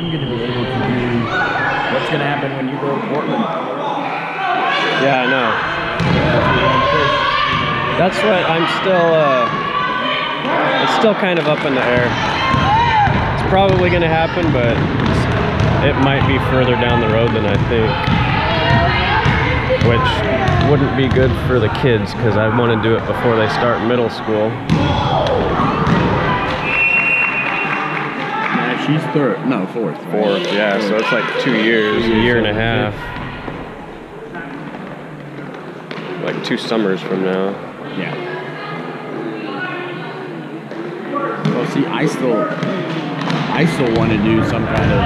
I'm going to be able to do what's going to happen when you go to Portland. Yeah, I know. That's what I'm still, uh, it's still kind of up in the air. It's probably going to happen, but it might be further down the road than I think. Which wouldn't be good for the kids because I want to do it before they start middle school. She's third. No, fourth. right? Fourth, yeah, so it's like two years, a year and a half. Like two summers from now. Yeah. Well, see, I still, I still want to do some kind of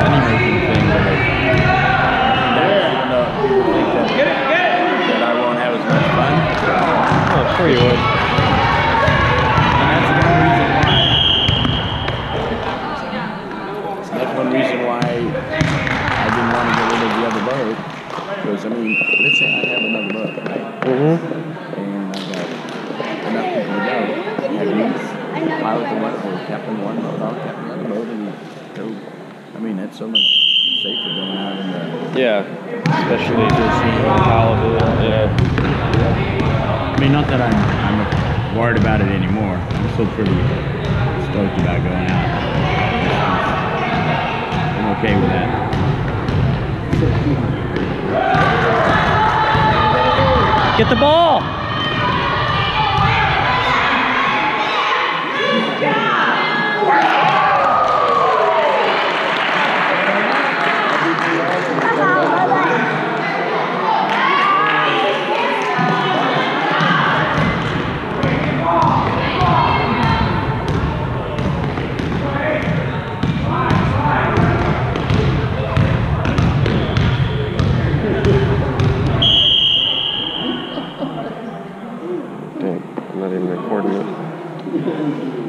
money making thing with it. Even though people think that, that I won't have as much fun. Oh, sure you would. Let's say I have another boat, right? Mm-hmm. And I got enough people to go. I had me, pilot the one, or captain one boat, I'll captain the other boat, and go. I mean, that's so much safer going out in the. Yeah, especially just in Malibu. Yeah. I mean, not that I'm I'm worried about it anymore. I'm still pretty stoked about going out. Get the ball. Not even recording it.